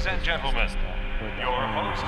Ladies and gentlemen, your host.